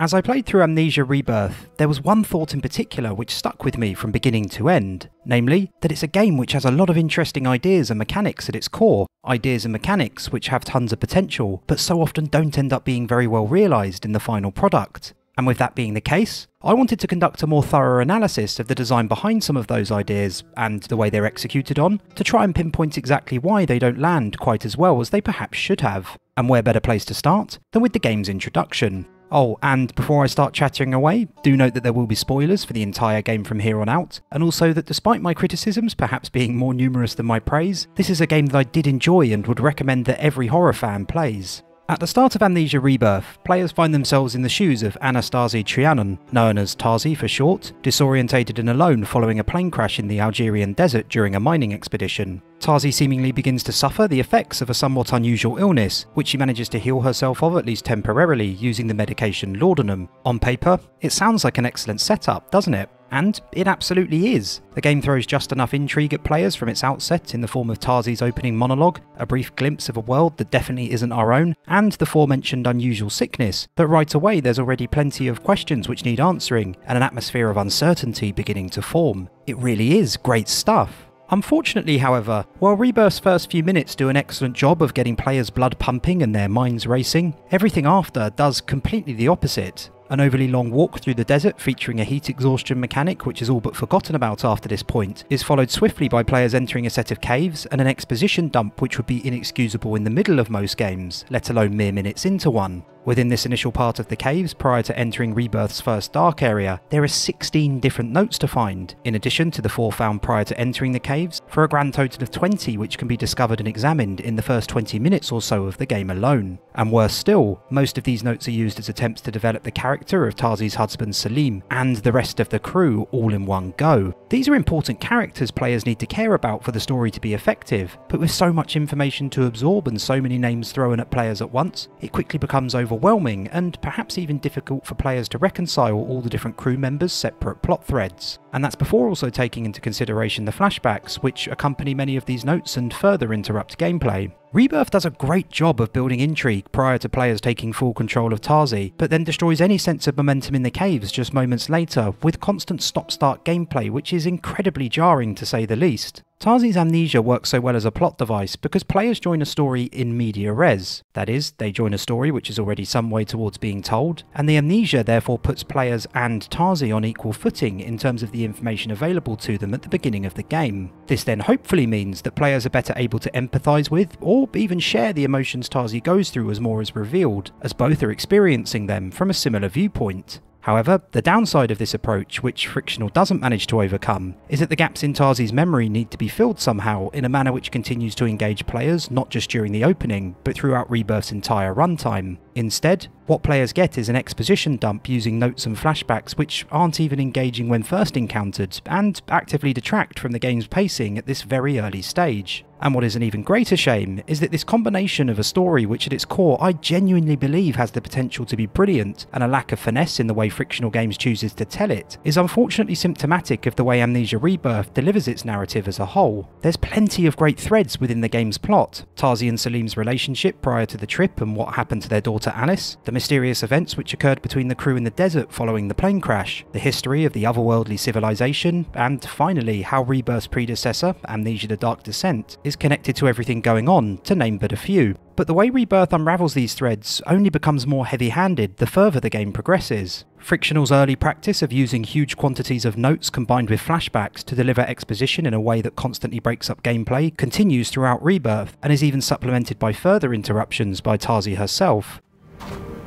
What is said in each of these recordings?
As I played through Amnesia Rebirth, there was one thought in particular which stuck with me from beginning to end, namely, that it's a game which has a lot of interesting ideas and mechanics at its core, ideas and mechanics which have tons of potential, but so often don't end up being very well realised in the final product. And with that being the case, I wanted to conduct a more thorough analysis of the design behind some of those ideas and the way they're executed on, to try and pinpoint exactly why they don't land quite as well as they perhaps should have. And where better place to start than with the game's introduction. Oh, and before I start chattering away, do note that there will be spoilers for the entire game from here on out, and also that despite my criticisms perhaps being more numerous than my praise, this is a game that I did enjoy and would recommend that every horror fan plays. At the start of Amnesia Rebirth, players find themselves in the shoes of Anastasie Trianon, known as Tasi for short, disorientated and alone following a plane crash in the Algerian desert during a mining expedition. Tasi seemingly begins to suffer the effects of a somewhat unusual illness, which she manages to heal herself of at least temporarily using the medication laudanum. On paper, it sounds like an excellent setup, doesn't it? And it absolutely is. The game throws just enough intrigue at players from its outset in the form of Tasi's opening monologue, a brief glimpse of a world that definitely isn't our own, and the aforementioned unusual sickness, that right away there's already plenty of questions which need answering, and an atmosphere of uncertainty beginning to form. It really is great stuff. Unfortunately, however, while Rebirth's first few minutes do an excellent job of getting players' blood pumping and their minds racing, everything after does completely the opposite. An overly long walk through the desert featuring a heat exhaustion mechanic which is all but forgotten about after this point is followed swiftly by players entering a set of caves and an exposition dump which would be inexcusable in the middle of most games, let alone mere minutes into one. Within this initial part of the caves, prior to entering Rebirth's first dark area, there are 16 different notes to find, in addition to the 4 found prior to entering the caves, for a grand total of 20 which can be discovered and examined in the first 20 minutes or so of the game alone. And worse still, most of these notes are used as attempts to develop the character of Tasi's husband Salim and the rest of the crew all in one go. These are important characters players need to care about for the story to be effective, but with so much information to absorb and so many names thrown at players at once, it quickly becomes over overwhelming and perhaps even difficult for players to reconcile all the different crew members' separate plot threads. And that's before also taking into consideration the flashbacks, which accompany many of these notes and further interrupt gameplay. Rebirth does a great job of building intrigue prior to players taking full control of Tasi, but then destroys any sense of momentum in the caves just moments later, with constant stop-start gameplay which is incredibly jarring to say the least. Tasi's amnesia works so well as a plot device because players join a story in media res. That is, they join a story which is already some way towards being told, and the amnesia therefore puts players and Tasi on equal footing in terms of the information available to them at the beginning of the game. This then hopefully means that players are better able to empathise with, or even share the emotions Tasi goes through as more is revealed, as both are experiencing them from a similar viewpoint. However, the downside of this approach, which Frictional doesn't manage to overcome, is that the gaps in Tasi's memory need to be filled somehow in a manner which continues to engage players not just during the opening, but throughout Rebirth's entire runtime. Instead, what players get is an exposition dump using notes and flashbacks which aren't even engaging when first encountered, and actively detract from the game's pacing at this very early stage. And what is an even greater shame is that this combination of a story which at its core I genuinely believe has the potential to be brilliant, and a lack of finesse in the way Frictional Games chooses to tell it, is unfortunately symptomatic of the way Amnesia Rebirth delivers its narrative as a whole. There's plenty of great threads within the game's plot. Tasi and Salim's relationship prior to the trip and what happened to their daughter Alice, the mysterious events which occurred between the crew in the desert following the plane crash, the history of the otherworldly civilization, and finally how Rebirth's predecessor, Amnesia the Dark Descent, is connected to everything going on, to name but a few. But the way Rebirth unravels these threads only becomes more heavy-handed the further the game progresses. Frictional's early practice of using huge quantities of notes combined with flashbacks to deliver exposition in a way that constantly breaks up gameplay continues throughout Rebirth, and is even supplemented by further interruptions by Tasi herself.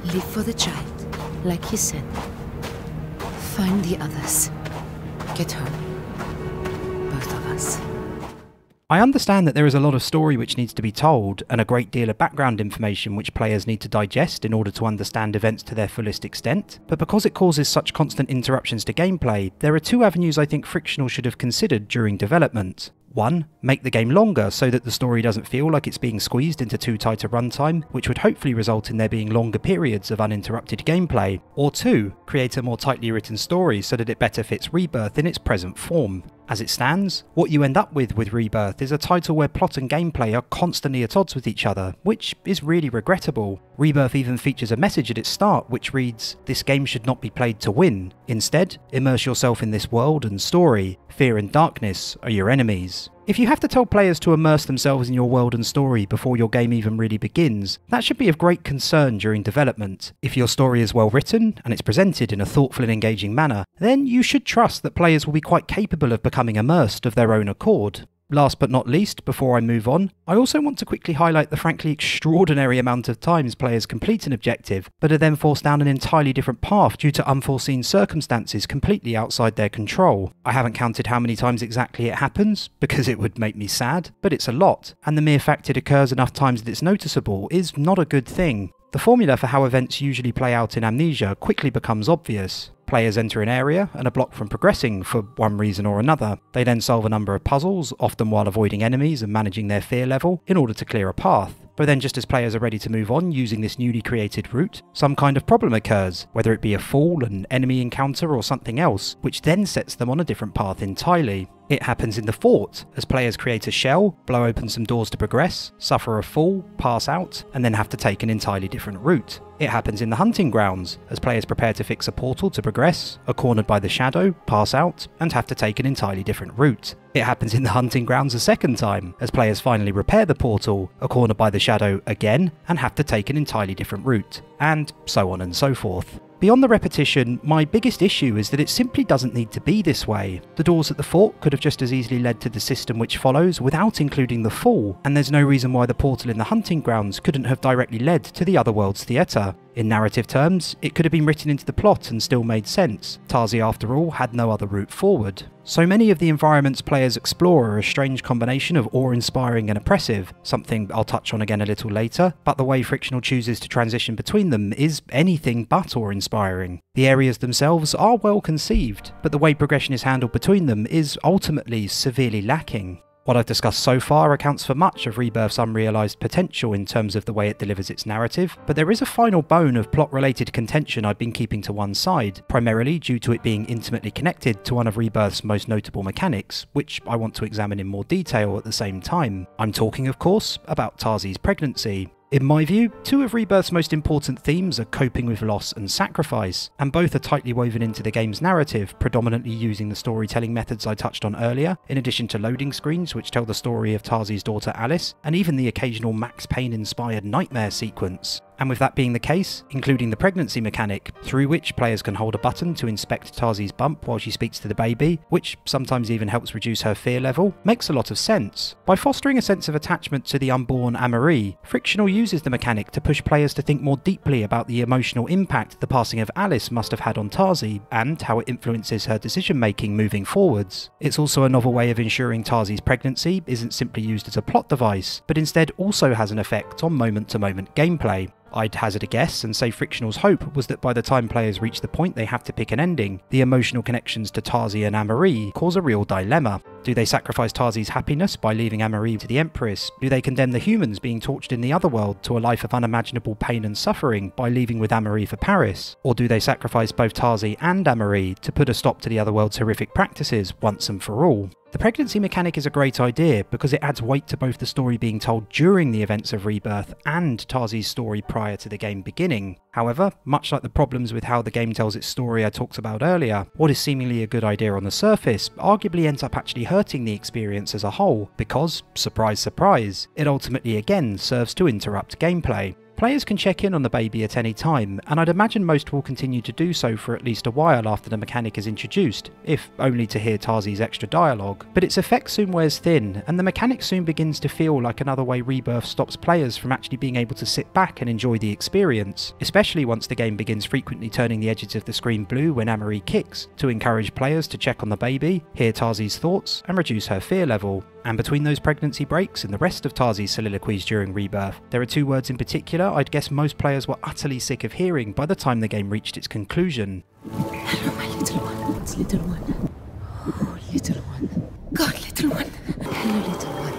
Live for the child, like he said. Find the others. Get home. Both of us. I understand that there is a lot of story which needs to be told, and a great deal of background information which players need to digest in order to understand events to their fullest extent, but because it causes such constant interruptions to gameplay, there are two avenues I think Frictional should have considered during development. 1. Make the game longer so that the story doesn't feel like it's being squeezed into too tight a runtime, which would hopefully result in there being longer periods of uninterrupted gameplay. Or 2. Create a more tightly written story so that it better fits Rebirth in its present form. As it stands, what you end up with with Rebirth is a title where plot and gameplay are constantly at odds with each other, which is really regrettable. Rebirth even features a message at its start which reads, This game should not be played to win. Instead, immerse yourself in this world and story. Fear and darkness are your enemies. If you have to tell players to immerse themselves in your world and story before your game even really begins, that should be of great concern during development. If your story is well written and it's presented in a thoughtful and engaging manner, then you should trust that players will be quite capable of becoming immersed of their own accord. Last but not least, before I move on, I also want to quickly highlight the frankly extraordinary amount of times players complete an objective, but are then forced down an entirely different path due to unforeseen circumstances completely outside their control. I haven't counted how many times exactly it happens, because it would make me sad, but it's a lot, and the mere fact it occurs enough times that it's noticeable is not a good thing. The formula for how events usually play out in Amnesia quickly becomes obvious. Players enter an area and are blocked from progressing for one reason or another. They then solve a number of puzzles, often while avoiding enemies and managing their fear level, in order to clear a path. But then, just as players are ready to move on using this newly created route, some kind of problem occurs, whether it be a fall, an enemy encounter, or something else, which then sets them on a different path entirely. It happens in the fort, as players create a shell, blow open some doors to progress, suffer a fall, pass out, and then have to take an entirely different route. It happens in the hunting grounds, as players prepare to fix a portal to progress, are cornered by the shadow, pass out, and have to take an entirely different route. It happens in the hunting grounds a second time, as players finally repair the portal, are cornered by the shadow again, and have to take an entirely different route, and so on and so forth. Beyond the repetition, my biggest issue is that it simply doesn't need to be this way. The doors at the fort could have just as easily led to the system which follows without including the fall, and there's no reason why the portal in the hunting grounds couldn't have directly led to the other world's theatre. In narrative terms, it could have been written into the plot and still made sense. Tasi, after all, had no other route forward. So many of the environments players explore are a strange combination of awe-inspiring and oppressive, something I'll touch on again a little later, but the way Frictional chooses to transition between them is anything but awe-inspiring. The areas themselves are well conceived, but the way progression is handled between them is ultimately severely lacking. What I've discussed so far accounts for much of Rebirth's unrealised potential in terms of the way it delivers its narrative, but there is a final bone of plot related contention I've been keeping to one side, primarily due to it being intimately connected to one of Rebirth's most notable mechanics, which I want to examine in more detail at the same time. I'm talking, of course, about Tasi's pregnancy. In my view, two of Rebirth's most important themes are coping with loss and sacrifice, and both are tightly woven into the game's narrative, predominantly using the storytelling methods I touched on earlier, in addition to loading screens which tell the story of Tasi's daughter Alice, and even the occasional Max Payne inspired nightmare sequence. And with that being the case, including the pregnancy mechanic, through which players can hold a button to inspect Tasi's bump while she speaks to the baby, which sometimes even helps reduce her fear level, makes a lot of sense. By fostering a sense of attachment to the unborn Amerie, Frictional uses the mechanic to push players to think more deeply about the emotional impact the passing of Alice must have had on Tasi, and how it influences her decision making moving forwards. It's also a novel way of ensuring Tasi's pregnancy isn't simply used as a plot device, but instead also has an effect on moment to moment gameplay. I'd hazard a guess and say Frictional's hope was that by the time players reach the point they have to pick an ending, the emotional connections to Tasi and Amerie cause a real dilemma. Do they sacrifice Tasi's happiness by leaving Amerie to the Empress? Do they condemn the humans being tortured in the other world to a life of unimaginable pain and suffering by leaving with Amerie for Paris? Or do they sacrifice both Tasi and Amerie to put a stop to the other world's horrific practices once and for all? The pregnancy mechanic is a great idea because it adds weight to both the story being told during the events of Rebirth and Tasi's story prior to the game beginning. However, much like the problems with how the game tells its story I talked about earlier, what is seemingly a good idea on the surface arguably ends up actually hurting the experience as a whole because, surprise surprise, it ultimately again serves to interrupt gameplay. Players can check in on the baby at any time, and I'd imagine most will continue to do so for at least a while after the mechanic is introduced, if only to hear Tasi's extra dialogue. But its effect soon wears thin, and the mechanic soon begins to feel like another way Rebirth stops players from actually being able to sit back and enjoy the experience, especially once the game begins frequently turning the edges of the screen blue when Amerie kicks, to encourage players to check on the baby, hear Tasi's thoughts, and reduce her fear level. And between those pregnancy breaks and the rest of Tasi's soliloquies during Rebirth, there are two words in particular I'd guess most players were utterly sick of hearing by the time the game reached its conclusion. Hello, my little one. Little one. Oh, little one. God, little one. Hello, little one.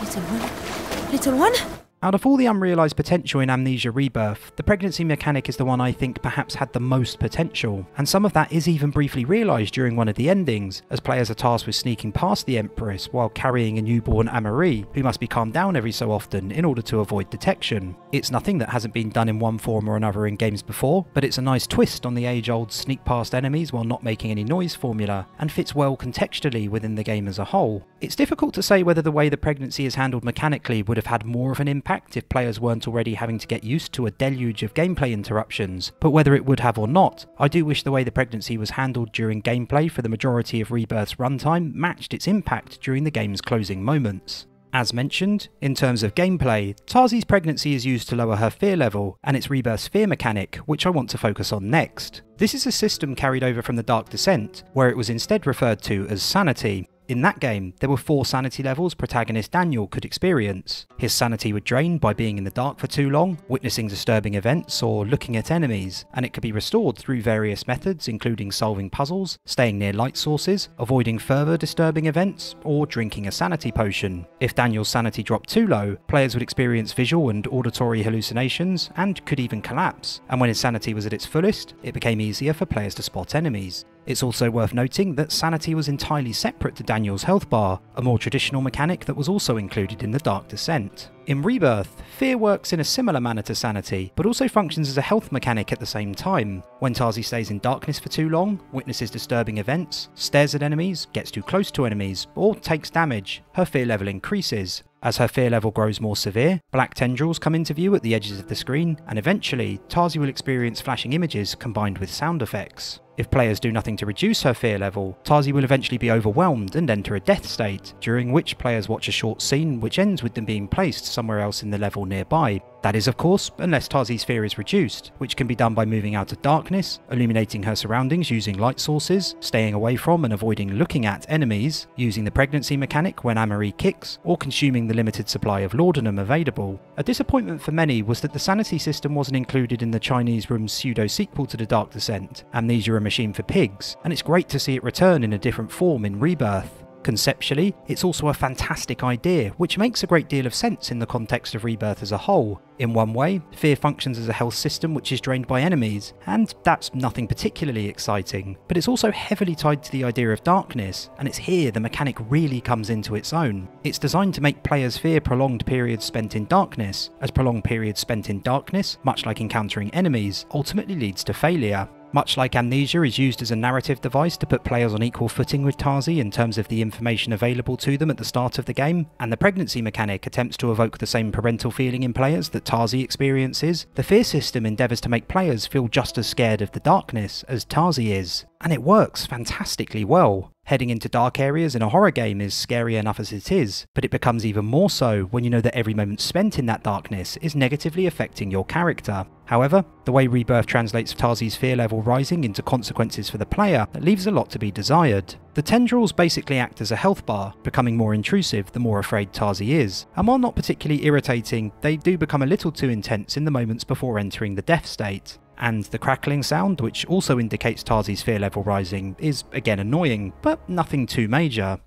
Little one. Little one? Out of all the unrealised potential in Amnesia Rebirth, the pregnancy mechanic is the one I think perhaps had the most potential, and some of that is even briefly realised during one of the endings, as players are tasked with sneaking past the Empress while carrying a newborn Amarie, who must be calmed down every so often in order to avoid detection. It's nothing that hasn't been done in one form or another in games before, but it's a nice twist on the age-old sneak past enemies while not making any noise formula, and fits well contextually within the game as a whole. It's difficult to say whether the way the pregnancy is handled mechanically would have had more of an impact impact if players weren't already having to get used to a deluge of gameplay interruptions, but whether it would have or not, I do wish the way the pregnancy was handled during gameplay for the majority of Rebirth's runtime matched its impact during the game's closing moments. As mentioned, in terms of gameplay, Tasi's pregnancy is used to lower her fear level, and it's Rebirth's fear mechanic, which I want to focus on next. This is a system carried over from the Dark Descent, where it was instead referred to as sanity, in that game, there were four sanity levels protagonist Daniel could experience. His sanity would drain by being in the dark for too long, witnessing disturbing events, or looking at enemies, and it could be restored through various methods including solving puzzles, staying near light sources, avoiding further disturbing events, or drinking a sanity potion. If Daniel's sanity dropped too low, players would experience visual and auditory hallucinations, and could even collapse, and when his sanity was at its fullest, it became easier for players to spot enemies. It's also worth noting that sanity was entirely separate to Daniel's health bar, a more traditional mechanic that was also included in the Dark Descent. In Rebirth, fear works in a similar manner to sanity, but also functions as a health mechanic at the same time. When Tasi stays in darkness for too long, witnesses disturbing events, stares at enemies, gets too close to enemies, or takes damage, her fear level increases. As her fear level grows more severe, black tendrils come into view at the edges of the screen, and eventually, Tasi will experience flashing images combined with sound effects. If players do nothing to reduce her fear level, Tasi will eventually be overwhelmed and enter a death state, during which players watch a short scene which ends with them being placed somewhere else in the level nearby. That is of course, unless Tasi's fear is reduced, which can be done by moving out of darkness, illuminating her surroundings using light sources, staying away from and avoiding looking at enemies, using the pregnancy mechanic when Amarie kicks, or consuming the limited supply of laudanum available. A disappointment for many was that the sanity system wasn't included in the Chinese room's pseudo-sequel to The Dark Descent, Amnesia Machine for Pigs, and it's great to see it return in a different form in Rebirth. Conceptually, it's also a fantastic idea, which makes a great deal of sense in the context of Rebirth as a whole. In one way, fear functions as a health system which is drained by enemies, and that's nothing particularly exciting, but it's also heavily tied to the idea of darkness, and it's here the mechanic really comes into its own. It's designed to make players fear prolonged periods spent in darkness, as prolonged periods spent in darkness, much like encountering enemies, ultimately leads to failure. Much like Amnesia is used as a narrative device to put players on equal footing with Tasi in terms of the information available to them at the start of the game, and the pregnancy mechanic attempts to evoke the same parental feeling in players that Tasi experiences, the fear system endeavours to make players feel just as scared of the darkness as Tasi is. And it works fantastically well. Heading into dark areas in a horror game is scary enough as it is, but it becomes even more so when you know that every moment spent in that darkness is negatively affecting your character. However, the way Rebirth translates Tasi's fear level rising into consequences for the player leaves a lot to be desired. The tendrils basically act as a health bar, becoming more intrusive the more afraid Tasi is, and while not particularly irritating, they do become a little too intense in the moments before entering the death state and the crackling sound, which also indicates Tasi's fear level rising, is again annoying, but nothing too major.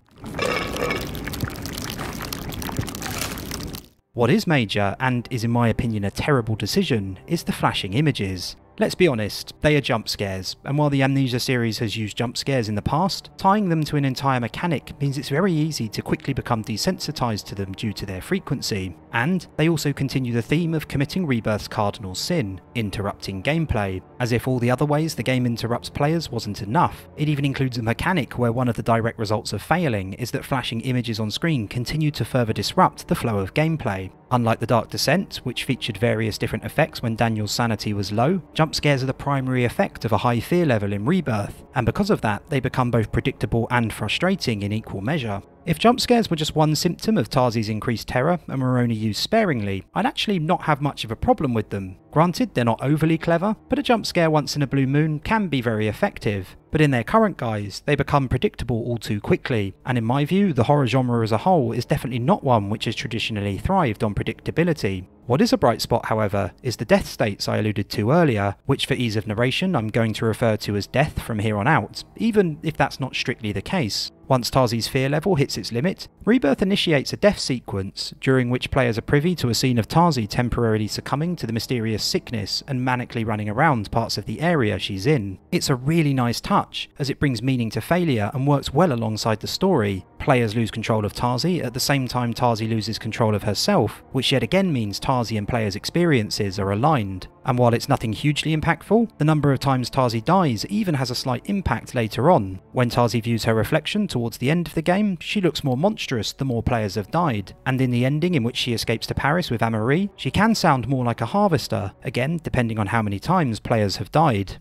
What is major, and is in my opinion a terrible decision, is the flashing images. Let's be honest, they are jump scares, and while the Amnesia series has used jump scares in the past, tying them to an entire mechanic means it's very easy to quickly become desensitized to them due to their frequency. And they also continue the theme of committing Rebirth's cardinal sin, interrupting gameplay. As if all the other ways the game interrupts players wasn't enough, it even includes a mechanic where one of the direct results of failing is that flashing images on screen continue to further disrupt the flow of gameplay. Unlike The Dark Descent, which featured various different effects when Daniel's sanity was low, jump scares are the primary effect of a high fear level in Rebirth, and because of that, they become both predictable and frustrating in equal measure. If jump scares were just one symptom of Tasi's increased terror and were only used sparingly, I'd actually not have much of a problem with them. Granted, they're not overly clever, but a jump scare once in a blue moon can be very effective. But in their current guise, they become predictable all too quickly, and in my view, the horror genre as a whole is definitely not one which has traditionally thrived on predictability. What is a bright spot, however, is the death states I alluded to earlier, which for ease of narration I'm going to refer to as death from here on out, even if that's not strictly the case. Once Tasi's fear level hits its limit, Rebirth initiates a death sequence, during which players are privy to a scene of Tasi temporarily succumbing to the mysterious sickness and manically running around parts of the area she's in. It's a really nice touch, as it brings meaning to failure and works well alongside the story. Players lose control of Tasi at the same time Tasi loses control of herself, which yet again means Tasi and players' experiences are aligned. And while it's nothing hugely impactful, the number of times Tasi dies even has a slight impact later on. When Tasi views her reflection towards the end of the game, she looks more monstrous the more players have died, and in the ending in which she escapes to Paris with Amaury, she can sound more like a harvester, again depending on how many times players have died.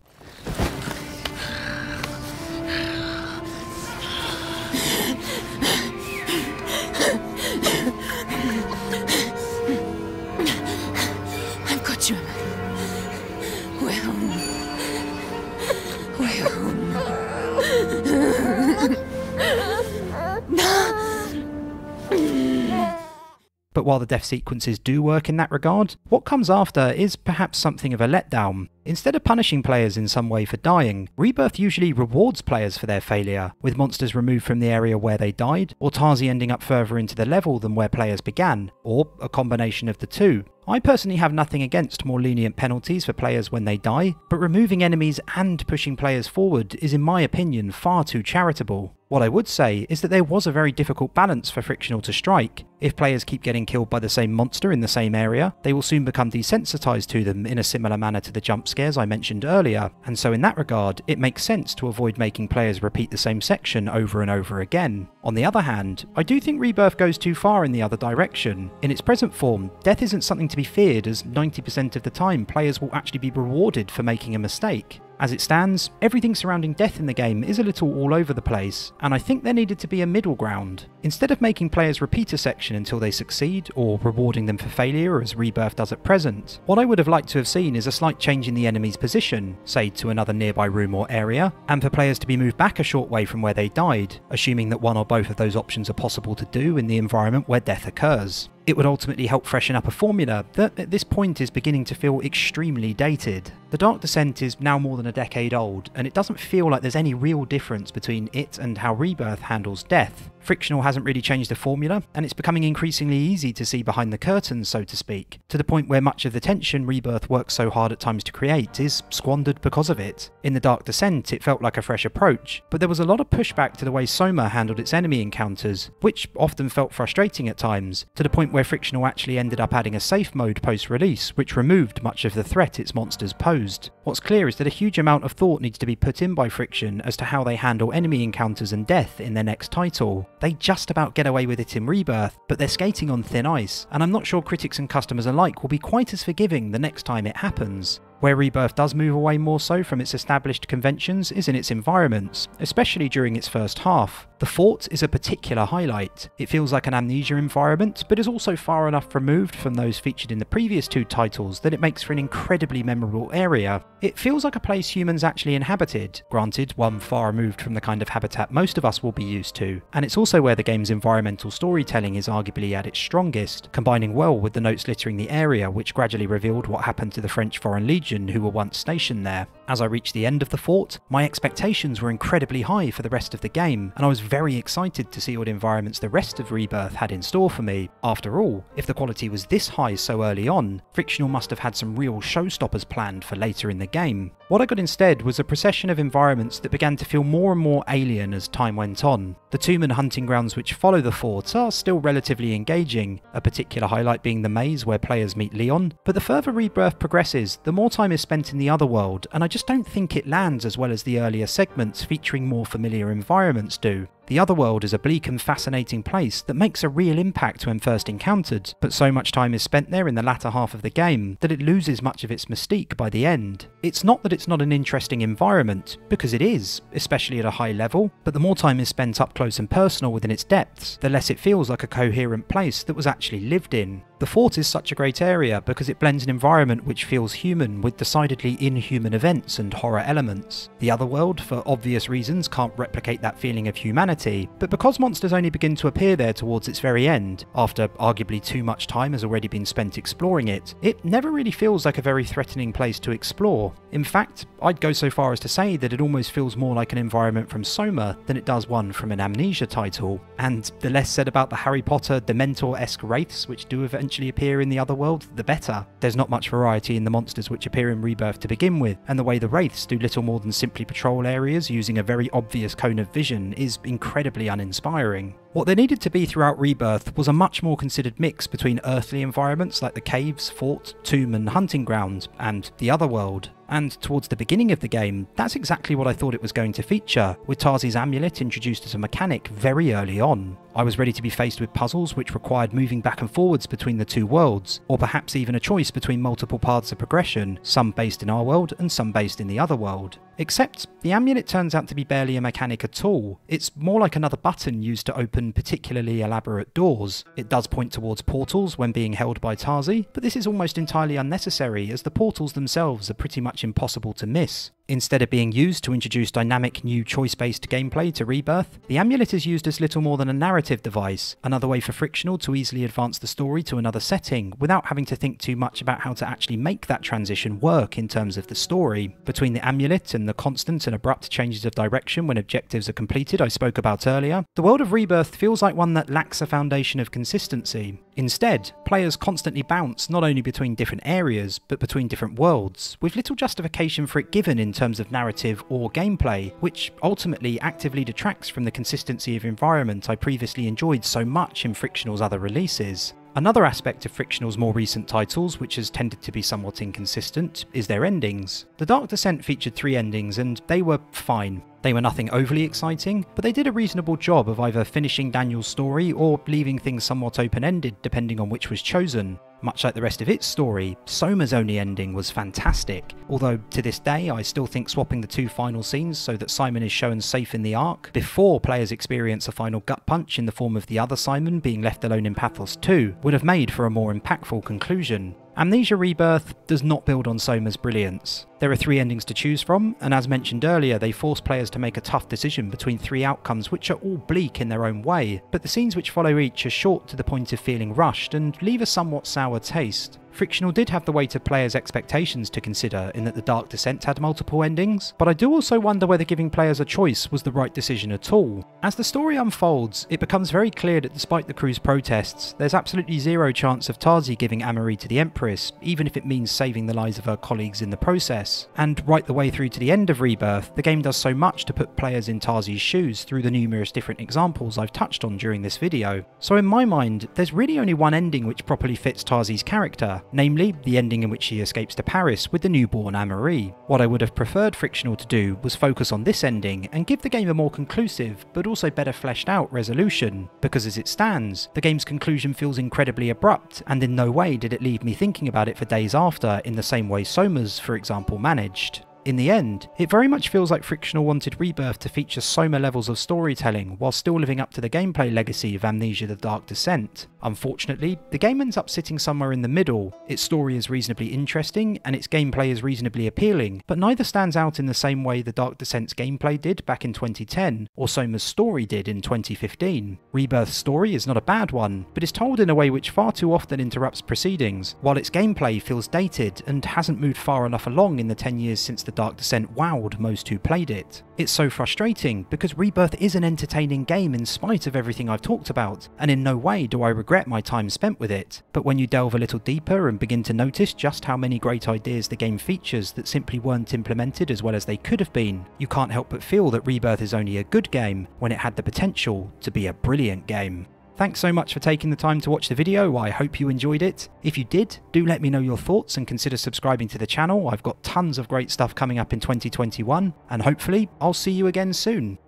But while the death sequences do work in that regard, what comes after is perhaps something of a letdown. Instead of punishing players in some way for dying, Rebirth usually rewards players for their failure, with monsters removed from the area where they died, or Tasi ending up further into the level than where players began, or a combination of the two. I personally have nothing against more lenient penalties for players when they die, but removing enemies and pushing players forward is in my opinion far too charitable. What I would say is that there was a very difficult balance for Frictional to strike. If players keep getting killed by the same monster in the same area, they will soon become desensitized to them in a similar manner to the jump scares I mentioned earlier, and so in that regard, it makes sense to avoid making players repeat the same section over and over again. On the other hand, I do think Rebirth goes too far in the other direction. In its present form, death isn't something to be feared as 90% of the time players will actually be rewarded for making a mistake. As it stands, everything surrounding death in the game is a little all over the place, and I think there needed to be a middle ground. Instead of making players repeat a section until they succeed, or rewarding them for failure as Rebirth does at present, what I would have liked to have seen is a slight change in the enemy's position, say to another nearby room or area, and for players to be moved back a short way from where they died, assuming that one or both of those options are possible to do in the environment where death occurs. It would ultimately help freshen up a formula that at this point is beginning to feel extremely dated. The Dark Descent is now more than a decade old, and it doesn't feel like there's any real difference between it and how Rebirth handles death. Frictional hasn't really changed the formula, and it's becoming increasingly easy to see behind the curtains, so to speak, to the point where much of the tension Rebirth works so hard at times to create is squandered because of it. In The Dark Descent, it felt like a fresh approach, but there was a lot of pushback to the way Soma handled its enemy encounters, which often felt frustrating at times, to the point where Frictional actually ended up adding a safe mode post release, which removed much of the threat its monsters posed. What's clear is that a huge amount of thought needs to be put in by Friction as to how they handle enemy encounters and death in their next title. They just about get away with it in Rebirth, but they're skating on thin ice, and I'm not sure critics and customers alike will be quite as forgiving the next time it happens. Where Rebirth does move away more so from its established conventions is in its environments, especially during its first half. The fort is a particular highlight. It feels like an amnesia environment, but is also far enough removed from those featured in the previous two titles that it makes for an incredibly memorable area. It feels like a place humans actually inhabited, granted one far removed from the kind of habitat most of us will be used to, and it's also where the game's environmental storytelling is arguably at its strongest, combining well with the notes littering the area which gradually revealed what happened to the French Foreign Legion who were once stationed there. As I reached the end of the fort, my expectations were incredibly high for the rest of the game, and I was very excited to see what environments the rest of Rebirth had in store for me. After all, if the quality was this high so early on, Frictional must have had some real showstoppers planned for later in the game. What I got instead was a procession of environments that began to feel more and more alien as time went on. The tomb and hunting grounds which follow the fort are still relatively engaging, a particular highlight being the maze where players meet Leon, but the further Rebirth progresses, the more time is spent in the other world, and I just don't think it lands as well as the earlier segments featuring more familiar environments do. The other world is a bleak and fascinating place that makes a real impact when first encountered, but so much time is spent there in the latter half of the game that it loses much of its mystique by the end. It's not that it's not an interesting environment, because it is, especially at a high level, but the more time is spent up close and personal within its depths, the less it feels like a coherent place that was actually lived in. The fort is such a great area because it blends an environment which feels human with decidedly inhuman events and horror elements. The other world, for obvious reasons, can't replicate that feeling of humanity, but because monsters only begin to appear there towards its very end, after arguably too much time has already been spent exploring it, it never really feels like a very threatening place to explore. In fact, I'd go so far as to say that it almost feels more like an environment from Soma than it does one from an Amnesia title. And the less said about the Harry Potter Dementor-esque wraiths which do eventually appear in the other world, the better. There's not much variety in the monsters which appear in Rebirth to begin with, and the way the wraiths do little more than simply patrol areas using a very obvious cone of vision is incredibly uninspiring. What there needed to be throughout Rebirth was a much more considered mix between earthly environments like the caves, fort, tomb and hunting ground, and the other world. And towards the beginning of the game, that's exactly what I thought it was going to feature, with Tasi's amulet introduced as a mechanic very early on. I was ready to be faced with puzzles which required moving back and forwards between the two worlds, or perhaps even a choice between multiple paths of progression, some based in our world and some based in the other world. Except, the amulet turns out to be barely a mechanic at all. It's more like another button used to open particularly elaborate doors. It does point towards portals when being held by Tasi, but this is almost entirely unnecessary as the portals themselves are pretty much impossible to miss. Instead of being used to introduce dynamic new choice-based gameplay to Rebirth, the amulet is used as little more than a narrative device, another way for Frictional to easily advance the story to another setting without having to think too much about how to actually make that transition work in terms of the story. Between the amulet and the constant and abrupt changes of direction when objectives are completed I spoke about earlier, the world of Rebirth feels like one that lacks a foundation of consistency. Instead, players constantly bounce not only between different areas, but between different worlds, with little justification for it given in terms of narrative or gameplay, which ultimately actively detracts from the consistency of environment I previously enjoyed so much in Frictional's other releases. Another aspect of Frictional's more recent titles, which has tended to be somewhat inconsistent, is their endings. The Dark Descent featured three endings, and they were fine. They were nothing overly exciting, but they did a reasonable job of either finishing Daniel's story or leaving things somewhat open-ended depending on which was chosen. Much like the rest of its story, Soma's only ending was fantastic, although to this day I still think swapping the two final scenes so that Simon is shown safe in the Ark, before players experience a final gut punch in the form of the other Simon being left alone in Pathos 2, would have made for a more impactful conclusion. Amnesia Rebirth does not build on Soma's brilliance. There are three endings to choose from, and as mentioned earlier, they force players to make a tough decision between three outcomes which are all bleak in their own way, but the scenes which follow each are short to the point of feeling rushed and leave a somewhat sour taste. Frictional did have the weight of players' expectations to consider in that The Dark Descent had multiple endings, but I do also wonder whether giving players a choice was the right decision at all. As the story unfolds, it becomes very clear that despite the crew's protests, there's absolutely zero chance of Tasi giving Amerie to the Empress, even if it means saving the lives of her colleagues in the process. And right the way through to the end of Rebirth, the game does so much to put players in Tasi's shoes through the numerous different examples I've touched on during this video. So in my mind, there's really only one ending which properly fits Tasi's character, namely the ending in which she escapes to Paris with the newborn Amerie. What I would have preferred Frictional to do was focus on this ending and give the game a more conclusive, but also better fleshed out resolution, because as it stands, the game's conclusion feels incredibly abrupt, and in no way did it leave me thinking about it for days after in the same way Soma's, for example, managed. In the end, it very much feels like Frictional wanted Rebirth to feature Soma levels of storytelling while still living up to the gameplay legacy of Amnesia The Dark Descent. Unfortunately, the game ends up sitting somewhere in the middle. Its story is reasonably interesting and its gameplay is reasonably appealing, but neither stands out in the same way The Dark Descent's gameplay did back in 2010 or Soma's story did in 2015. Rebirth's story is not a bad one, but is told in a way which far too often interrupts proceedings, while its gameplay feels dated and hasn't moved far enough along in the 10 years since the the Dark Descent wowed most who played it. It's so frustrating because Rebirth is an entertaining game in spite of everything I've talked about, and in no way do I regret my time spent with it. But when you delve a little deeper and begin to notice just how many great ideas the game features that simply weren't implemented as well as they could have been, you can't help but feel that Rebirth is only a good game when it had the potential to be a brilliant game. Thanks so much for taking the time to watch the video, I hope you enjoyed it. If you did, do let me know your thoughts and consider subscribing to the channel, I've got tons of great stuff coming up in 2021, and hopefully I'll see you again soon.